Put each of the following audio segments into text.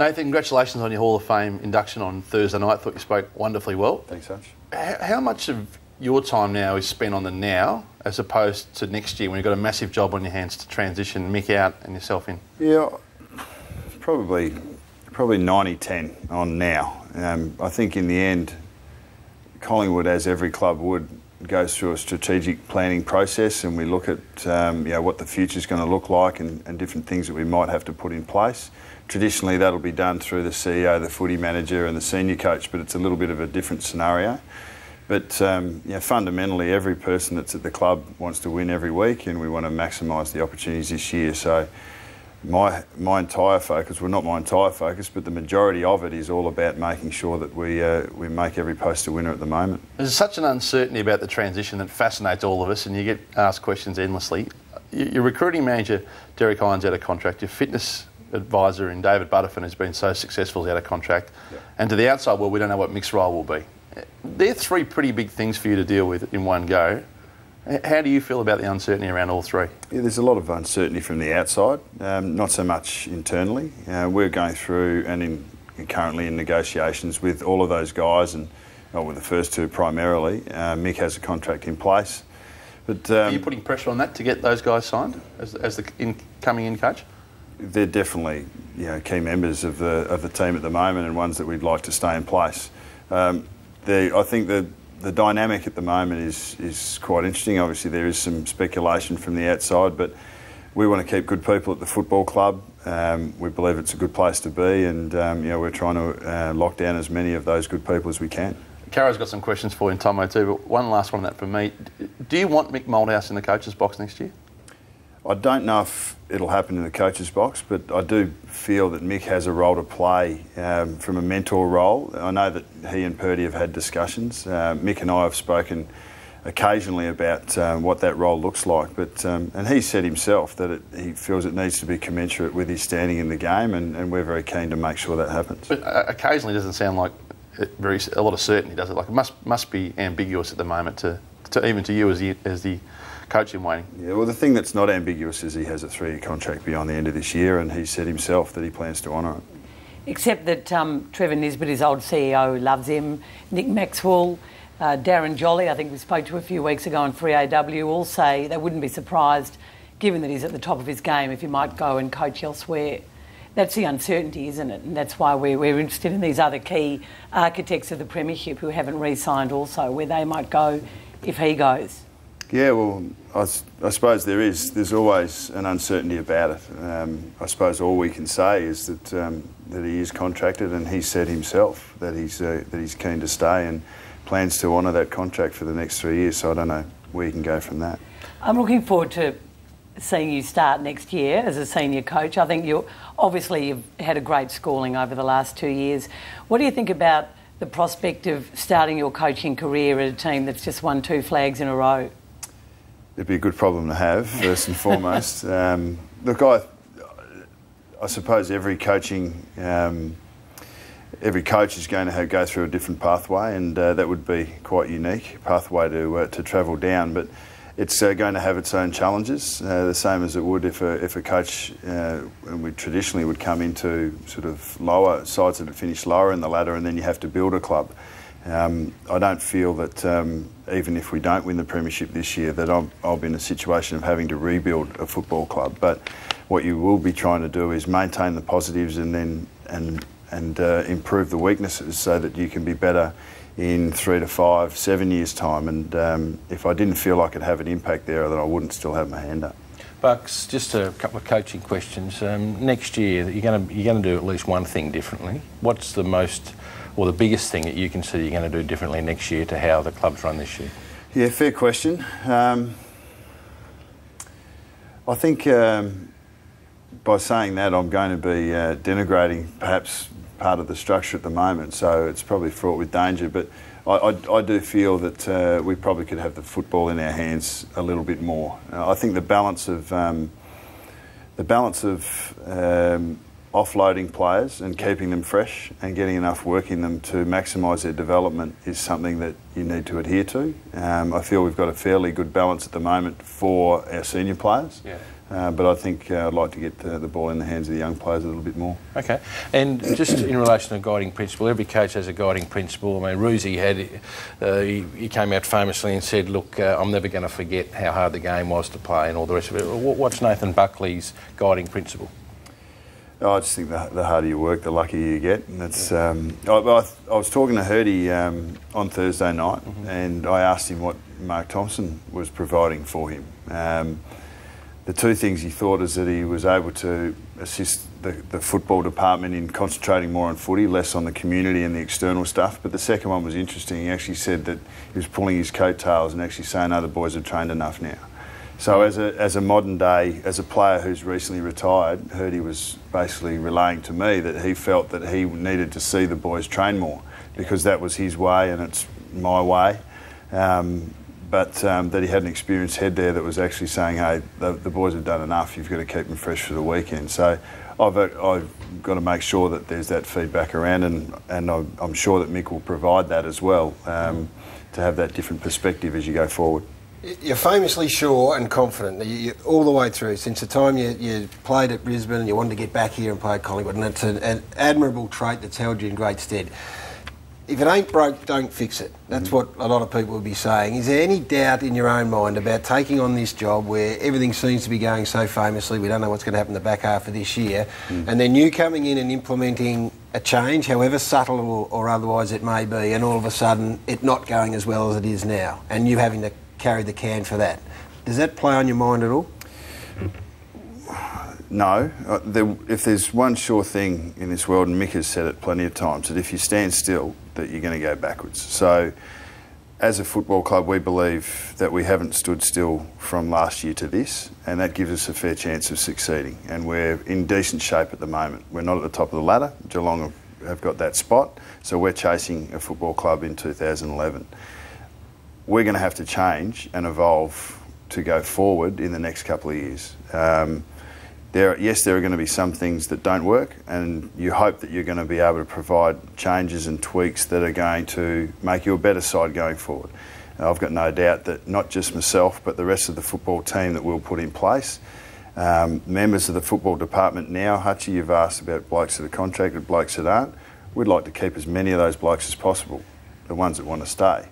Nathan, congratulations on your Hall of Fame induction on Thursday night. I thought you spoke wonderfully well. Thanks, Hutch. How, how much of your time now is spent on the now as opposed to next year when you've got a massive job on your hands to transition Mick out and yourself in? Yeah, probably probably 90-10 on now. Um, I think in the end, Collingwood, as every club would, goes through a strategic planning process and we look at um, you know, what the future is going to look like and, and, different things that we might have to put in place. Traditionally, that'll be done through the CEO, the footy manager, and the senior coach, but it's a little bit of a different scenario. But um, you know, fundamentally, every person that's at the club wants to win every week, and we want to maximise the opportunities this year. So my my entire focus, well not my entire focus, but the majority of it is all about making sure that we uh, we make every post a winner at the moment. There's such an uncertainty about the transition that fascinates all of us, and you get asked questions endlessly. Your recruiting manager, Derek Hine, out of contract. Your fitness advisor in David Buttifant has been so successful, out of contract. And to the outside world, we don't know what Mick's role will be. They're three pretty big things for you to deal with in one go. How do you feel about the uncertainty around all three? Yeah, there's a lot of uncertainty from the outside, um, not so much internally. Uh, we're going through and in, currently in negotiations with all of those guys, and well, with the first two primarily. Uh, Mick has a contract in place. But, um, Are you putting pressure on that to get those guys signed as, as the incoming in coach? They're definitely you know, key members of the, of the team at the moment and ones that we'd like to stay in place. Um, I think that the dynamic at the moment is is quite interesting. Obviously, there is some speculation from the outside, but we want to keep good people at the football club. Um, we believe it's a good place to be, and um, you know we're trying to uh, lock down as many of those good people as we can. Caro's got some questions for you, Tomo, too. But one last one on that from me: Do you want Mick Malthouse in the coach's box next year? I don't know if it'll happen in the coach's box, but I do feel that Mick has a role to play um, from a mentor role. I know that he and Perty have had discussions. Uh, Mick and I have spoken occasionally about um, what that role looks like, but um, and he said himself that it, he feels it needs to be commensurate with his standing in the game, and, and we're very keen to make sure that happens. But uh, occasionally doesn't sound like very a lot of certainty, does it? Like it must must be ambiguous at the moment to, to even to you as the as the coach in waiting. Yeah, well, the thing that's not ambiguous is he has a three-year contract beyond the end of this year, and he said himself that he plans to honour it. Except that um, Trevor Nisbett, his old CEO, loves him. Nick Maxwell, uh, Darren Jolly, I think we spoke to a few weeks ago on 3AW, all say they wouldn't be surprised, given that he's at the top of his game, if he might go and coach elsewhere. That's the uncertainty, isn't it? And that's why we're, we're interested in these other key architects of the Premiership who haven't re signed also, where they might go if he goes. Yeah, well, I, I, suppose there is. There's always an uncertainty about it. Um, I suppose all we can say is that um, that he is contracted, and he said himself that he's uh, that he's keen to stay and plans to honour that contract for the next three years. So I don't know where you can go from that. I'm looking forward to seeing you start next year as a senior coach. I think you obviously you've had a great schooling over the last two years. What do you think about the prospect of starting your coaching career at a team that's just won two flags in a row? It'd be a good problem to have, first and foremost. Um, look, I, I suppose every coaching, um, every coach is going to have, go through a different pathway, and uh, that would be quite unique pathway to uh, to travel down. But it's uh, going to have its own challenges, uh, the same as it would if a if a coach, uh, we traditionally would come into sort of lower sides that finish lower in the ladder, and then you have to build a club. Um, I don't feel that um, even if we don't win the premiership this year, that I'll, I'll, be in a situation of having to rebuild a football club. But what you will be trying to do is maintain the positives and then and and uh, improve the weaknesses so that you can be better in three to five, seven years' time. And um, if I didn't feel I could have an impact there, then I wouldn't still have my hand up. Bucks, just a couple of coaching questions. Um, next year, you're going to you're going to do at least one thing differently. What's the most or the biggest thing that you can see you're going to do differently next year to how the club's run this year? Yeah, fair question. Um, I think um, by saying that, I'm going to be uh, denigrating perhaps part of the structure at the moment, so it's probably fraught with danger. But I, I, I do feel that uh, we probably could have the football in our hands a little bit more. Uh, I think the balance of um, the balance of um, offloading players and keeping them fresh and getting enough work in them to maximise their development is something that you need to adhere to. Um, I feel we've got a fairly good balance at the moment for our senior players. Yeah. Uh, but I think uh, I'd like to get the, the, ball in the hands of the young players a little bit more. Okay. And just in relation to guiding principle, every coach has a guiding principle. I mean, Roosie had, uh, he, he, came out famously and said, look, uh, I'm never going to forget how hard the game was to play and all the rest of it. What's Nathan Buckley's guiding principle? Oh, I just think the, the, harder you work, the luckier you get. And that's. Um, I, I, I, was talking to Hirdy um, on Thursday night, mm-hmm. and I asked him what Mark Thompson was providing for him. Um, the two things he thought is that he was able to assist the, the, football department in concentrating more on footy, less on the community and the external stuff. But the second one was interesting. He actually said that he was pulling his coattails and actually saying other boys have trained enough now. So as a, as a modern day, as a player who's recently retired, Hirdy was basically relaying to me that he felt that he needed to see the boys train more because that was his way and it's my way. Um, but um, that he had an experienced head there that was actually saying, hey, the, the, boys have done enough, you've got to keep them fresh for the weekend. So I've, I've got to make sure that there's that feedback around, and, and I'm sure that Mick will provide that as well um, to have that different perspective as you go forward. You're famously sure and confident you, you, all the way through since the time you, you, played at Brisbane and you wanted to get back here and play at Collingwood, and it's an, an, admirable trait that's held you in great stead. If it ain't broke, don't fix it. That's mm. what a lot of people will be saying. Is there any doubt in your own mind about taking on this job where everything seems to be going so famously? We don't know what's going to happen in the back half of this year, mm. and then you coming in and implementing a change, however subtle or, or otherwise it may be, and all of a sudden it not going as well as it is now, and you having to carry the can for that. Does that play on your mind at all? No. Uh, if there's one sure thing in this world, and Mick has said it plenty of times, that if you stand still, that you're going to go backwards. So, as a football club, we believe that we haven't stood still from last year to this, and that gives us a fair chance of succeeding. And we're in decent shape at the moment. We're not at the top of the ladder. Geelong have, have got that spot, so we're chasing a football club in 2011 we're going to have to change and evolve to go forward in the next couple of years. Um, there, yes, there are going to be some things that don't work, and you hope that you're going to be able to provide changes and tweaks that are going to make you a better side going forward. And I've got no doubt that not just myself, but the rest of the football team that we'll put in place, um, members of the football department now, Hutchie, you've asked about blokes that are contracted, blokes that aren't. We'd like to keep as many of those blokes as possible, the ones that want to stay.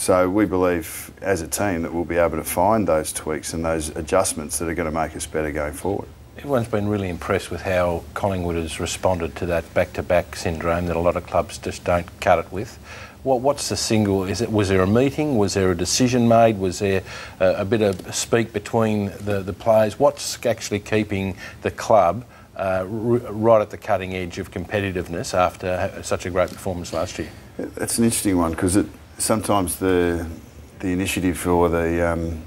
So we believe as a team that we'll be able to find those tweaks and those adjustments that are going to make us better going forward. Everyone's been really impressed with how Collingwood has responded to that back-to-back syndrome that a lot of clubs just don't cut it with. What, what's the single? Is it was there a meeting? Was there a decision made? Was there a, a bit of speak between the, the players? What's actually keeping the club uh, r- right at the cutting edge of competitiveness after such a great performance last year? That's an interesting one because it sometimes the the initiative or the um,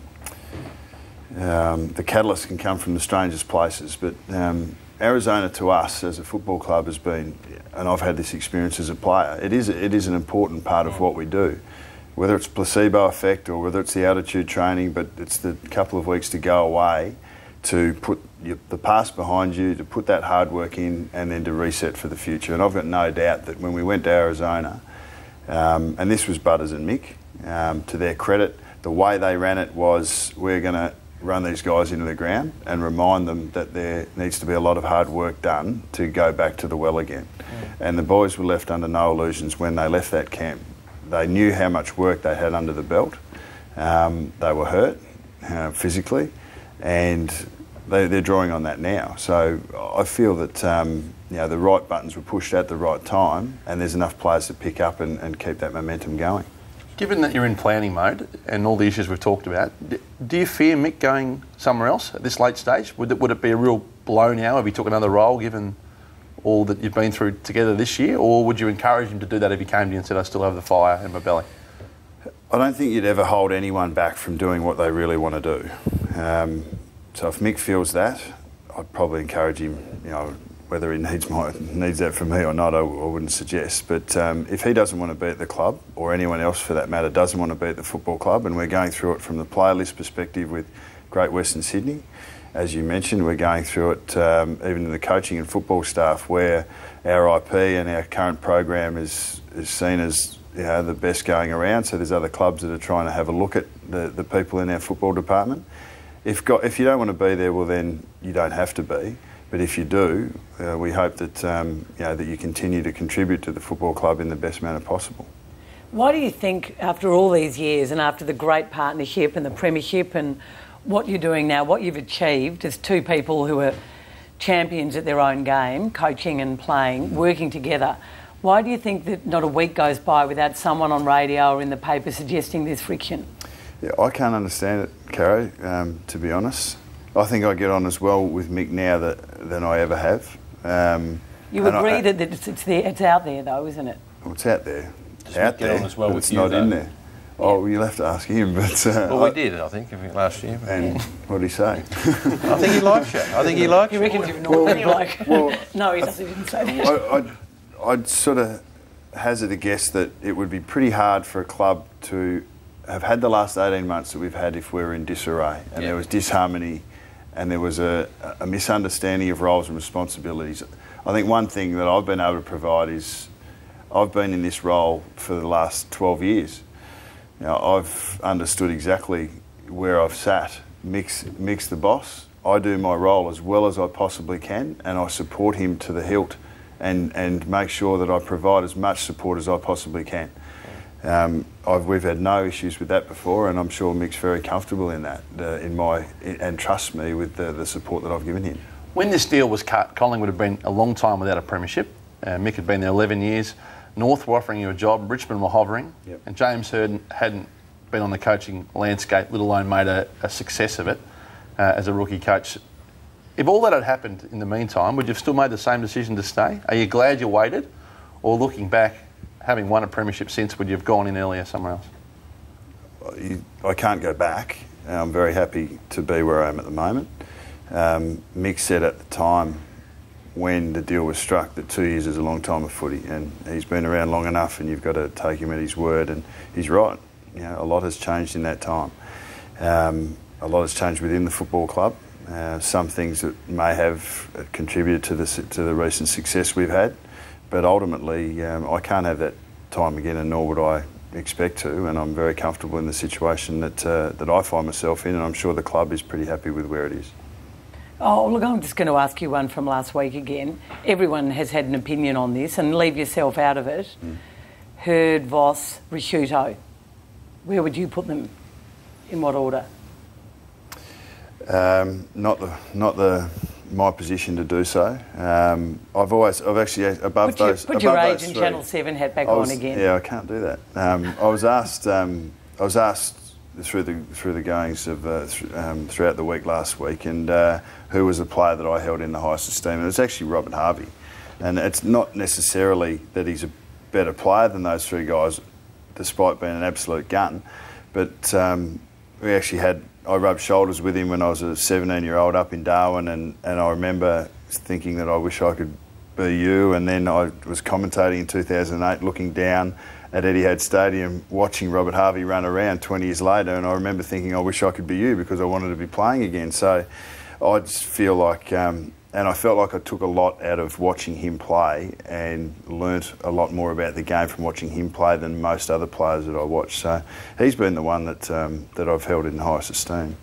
um, the catalyst can come from the strangest places. But um, Arizona to us as a football club has been, and I've had this experience as a player. It is it is an important part of what we do, whether it's placebo effect or whether it's the altitude training. But it's the couple of weeks to go away to put your, the past behind you, to put that hard work in, and then to reset for the future. And I've got no doubt that when we went to Arizona um, and this was Butters and Mick. Um, to their credit, the way they ran it was we're going to run these guys into the ground and remind them that there needs to be a lot of hard work done to go back to the well again. And the boys were left under no illusions when they left that camp. They knew how much work they had under the belt. Um, they were hurt uh, physically, and they, are drawing on that now. So I feel that um, you know, the right buttons were pushed at the right time, and there's enough players to pick up and, and keep that momentum going. Given that you're in planning mode and all the issues we've talked about, do you fear Mick going somewhere else at this late stage? Would it, would it be a real blow now if he took another role, given all that you've been through together this year, or would you encourage him to do that if he came to you and said, "I still have the fire in my belly"? I don't think you'd ever hold anyone back from doing what they really want to do. Um, so if Mick feels that, I'd probably encourage him. You know, whether he needs my needs that from me or not, I, I wouldn't suggest. But um, if he doesn't want to be at the club, or anyone else for that matter doesn't want to be at the football club, and we're going through it from the player list perspective with Great Western Sydney, as you mentioned, we're going through it um, even in the coaching and football staff, where our IP and our current program is is seen as you know, the best going around. So there's other clubs that are trying to have a look at the, the people in our football department if got, if you don't want to be there, well then you don't have to be. But if you do, uh, we hope that um, you know that you continue to contribute to the football club in the best manner possible. Why do you think, after all these years and after the great partnership and the premiership and what you're doing now, what you've achieved as two people who are champions at their own game, coaching and playing, working together, why do you think that not a week goes by without someone on radio or in the paper suggesting there's friction? Yeah, I can't understand it, Caro, um, to be honest. I think I get on as well with Mick now that, than I ever have. Um, You and I- agree that it's, it's, there, it's out there, though, isn't it? Well, it's out there. Does out Mick get there, on as well with it's you, not in there. Oh, well, you'll have to ask him. But uh, Well, we I- did, I think, last year. And what did he say? I think he likes you. I think he likes You you. reckon you've known him like... well, no, he doesn't didn't say that. I, I'd, I'd sort of hazard a guess that it would be pretty hard for a club to have had the last 18 months that we've had if we were in disarray and Yeah. there was disharmony and there was a, a misunderstanding of roles and responsibilities. I think one thing that I've been able to provide is I've been in this role for the last 12 years. Know, I've understood exactly where I've sat. Mick's, Mick's the boss. I do my role as well as I possibly can, and I support him to the hilt, and and make sure that I provide as much support as I possibly can. Um, I've, we've had no issues with that before, and I'm sure Mick's very comfortable in that, uh, in my and trusts me with the, the support that I've given him. When this deal was cut, Collingwood had been a long time without a premiership. Uh, Mick had been there 11 years. North were offering you a job. Richmond were hovering. Yep. And James Hird hadn't been on the coaching landscape, let alone made a, a success of it uh, as a rookie coach. If all that had happened in the meantime, would you have still made the same decision to stay? Are you glad you waited? Or looking back, having won a premiership since, would you have gone in earlier somewhere else? I can't go back. I'm very happy to be where I am at the moment. Um, Mick said at the time when the deal was struck that two years is a long time of footy, and he's been around long enough, and you've got to take him at his word. And he's right. You know, a lot has changed in that time. Um, a lot has changed within the football club. Uh, some things that may have contributed to the to the recent success we've had, but ultimately, um, I can't have that time again, and nor would I expect to. And I'm very comfortable in the situation that uh, that I find myself in, and I'm sure the club is pretty happy with where it is. Oh, look, I'm just going to ask you one from last week again. Everyone has had an opinion on this, and leave yourself out of it. Hird, Voss, Ricciuto. Where would you put them? In what order? Um, not the not the my position to do so. Um, I've always I've actually above Put those put above your age and three. Channel 7 hat back was- on again. Yeah, I can't do that. Um, I was asked. Um, I was asked through the through the goings of uh, th- um, throughout the week last week, and uh, who was a player that I held in the highest esteem, and it's actually Robert Harvey. And it's not necessarily that he's a better player than those three guys, despite being an absolute gun. But um, we actually had. I rubbed shoulders with him when I was a 17 year old up in Darwin, and, and I remember thinking that I wish I could be you. And then I was commentating in 2008, looking down at Etihad Stadium, watching Robert Harvey run around 20 years later, and I remember thinking I wish I could be you because I wanted to be playing again. So I just feel like, um, and I felt like I took a lot out of watching him play and learnt a lot more about the game from watching him play than most other players that I watched. So he's been the one that um, that I've held in the highest esteem.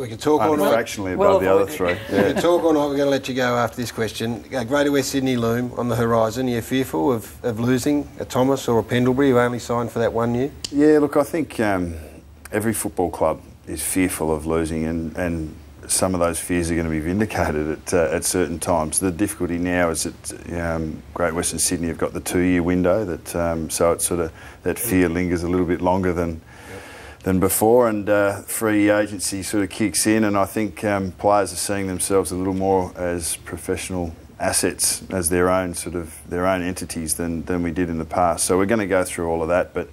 We can talk all Only night. fractionally well above the other avoided. three. We can talk all night. We're going to let you go after this question. Uh, Greater West Sydney loom on the horizon. Are you fearful of, of losing a Thomas or a Pendlebury who only signed for that one year? Yeah, look, I think um, every football club is fearful of losing, and, and some of those fears are going to be vindicated at, uh, at certain times. The difficulty now is that um, Great Western Sydney have got the two-year window, that um, so it's sort of that fear lingers a little bit longer than than before, and uh, free agency sort of kicks in, and I think um, players are seeing themselves a little more as professional assets, as their own sort of their own entities than than we did in the past. So we're going to go through all of that, but.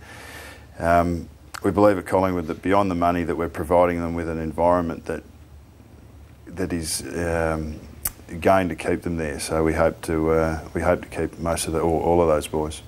Um, we believe at Collingwood that beyond the money that we're providing them with an environment that that is um, going to keep them there. So we hope to uh, we hope to keep most of the, all, all of those boys.